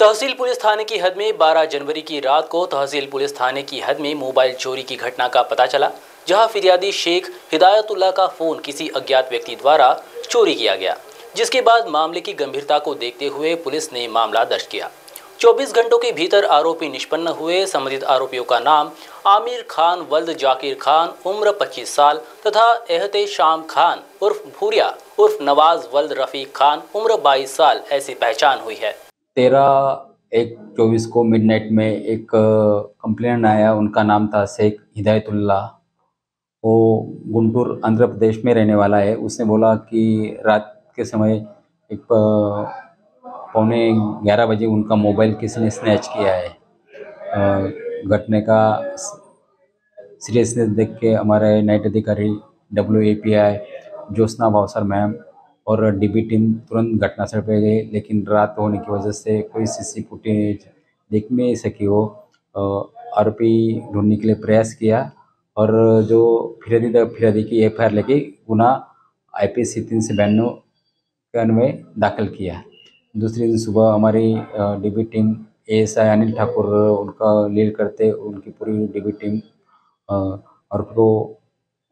तहसील police थाने की हद में 12 जनवरी की रात को तहसील पुलिस थाने की हद में मोबाइल चोरी की घटना का पता चला, जहाँ फिरियादी शेख हिदायतुल्ला का फ़ोन किसी अज्ञात व्यक्ति द्वारा चोरी किया गया, जिसके बाद मामले की गंभीरता को देखते हुए पुलिस ने मामला दर्ज किया। 24 घंटों के भीतर आरोपी निष्पन्न हुए। संबंधित आरोपियों का नाम आमिर खान, वल्द जाकिर खान, उम्र 25 साल तथा एहते शाम खान, उर्फ़ भूरिया, उर्फ़ नवाज़ वल्द रफीक खान, उम्र 22 साल, ऐसी पहचान हुई है। तेरह एक चौबीस को मिडनाइट में एक कंप्लेन आया। उनका नाम था शेख हिदायतुल्ला वो गुंटूर, आंध्र प्रदेश में रहने वाला है। उसने बोला कि रात के समय एक पौने ग्यारह बजे उनका मोबाइल किसी ने स्नैच किया है। घटने का सीरियसनेस देख के हमारे नाइट अधिकारी W A P I Jyotna Bhavsar ma'am और डीबी टीम तुरंत घटनास्थल पर गए, लेकिन रात होने की वजह से कोई सीसी फुटेज देख नहीं सकी वो। आरोपी ढूँढने के लिए प्रयास किया और जो फिरादी फिरादी की एफ़ आई आर लेके गुना आई पी सी तीन से बयानवे दाखिल किया। दूसरे दिन सुबह हमारी DB team ASI Anil Thakur उनका लीड करते, उनकी पूरी डीबी टीम आरोपी को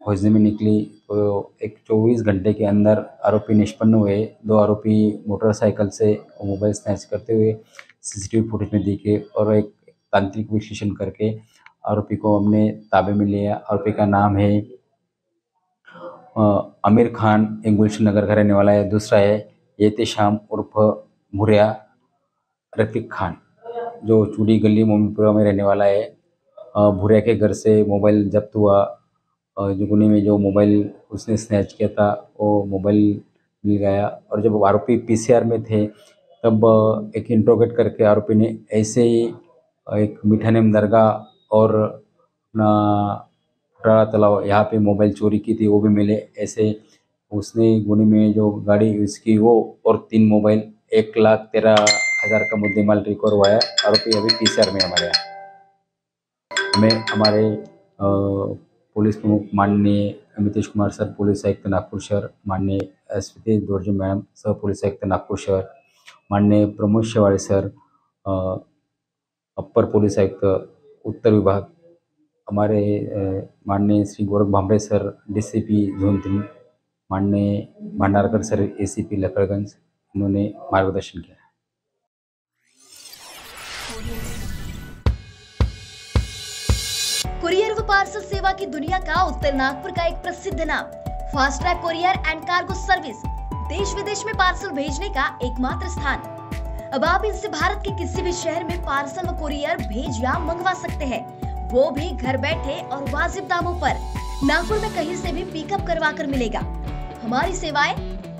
खोजने में निकली। तो एक 24 घंटे के अंदर आरोपी निष्पन्न हुए। दो आरोपी मोटरसाइकिल से मोबाइल स्नैच करते हुए सीसीटीवी फुटेज में दिखे और एक तांत्रिक विश्लेषण करके आरोपी को हमने ताबे में लिया। आरोपी का नाम है आमिर खान। एक गुलशन नगर का रहने वाला है, दूसरा है येते शाम उर्फ़ मुरिया रफीक खान, जो चूड़ी गली मोमिनपुरा में रहने वाला है। भूरिया के घर से मोबाइल जब्त हुआ। जो गुने में जो मोबाइल उसने स्नैच किया था, वो मोबाइल मिल गया। और जब आरोपी पीसीआर में थे, तब एक इंट्रोगेट करके आरोपी ने ऐसे ही एक मीठा नेम दरगाह और अपना तालाब यहाँ पे मोबाइल चोरी की थी, वो भी मिले। ऐसे उसने गुनी में जो गाड़ी यूज़ की, वो और तीन मोबाइल एक लाख तेरह हज़ार का मुद्देमाल रिकवर हुआ है। आरोपी अभी पी में हमारे यहाँ। हमें हमारे पुलिस प्रमुख माननीय अमितेश कुमार सर, पुलिस आयुक्त नागपुर शहर, माननीय स्मृति दोर्जे मैडम सह पुलिस आयुक्त नागपुर शहर, माननीय प्रमोद शेवाड़े सर अपर पुलिस आयुक्त उत्तर विभाग, हमारे माननीय Shri Gorakh Bhamre sir DCP zone तीन, माननीय भंडारकर सर एसीपी लकड़गंज उन्होंने मार्गदर्शन किया। कुरियर व पार्सल सेवा की दुनिया का उत्तर नागपुर का एक प्रसिद्ध नाम fast track courier and cargo service देश विदेश में पार्सल भेजने का एकमात्र स्थान। अब आप इनसे भारत के किसी भी शहर में पार्सल व कुरियर भेज या मंगवा सकते हैं। वो भी घर बैठे और वाजिब दामों पर। नागपुर में कहीं से भी पिकअप करवा कर मिलेगा। हमारी सेवाएँ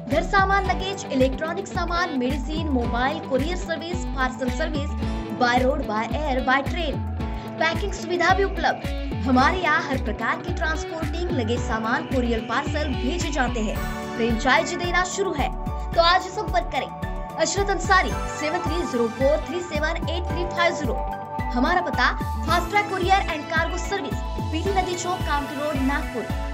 घर सामान लगेज, इलेक्ट्रॉनिक सामान, medicine, mobile, courier service, parcel service, by road, by air, by train. Packing सुविधा भी उपलब्ध। हमारे यहाँ हर प्रकार की ट्रांसपोर्टिंग लगे सामान, कुरियर पार्सल भेजे जाते हैं। फ्रेंचाइजी देना शुरू है। तो आज संपर्क करें। Ashrat Ansari seven three zero four three seven eight three five zero हमारा पता fast track courier and cargo service पीली नदी चौक काउंटी रोड, नागपुर।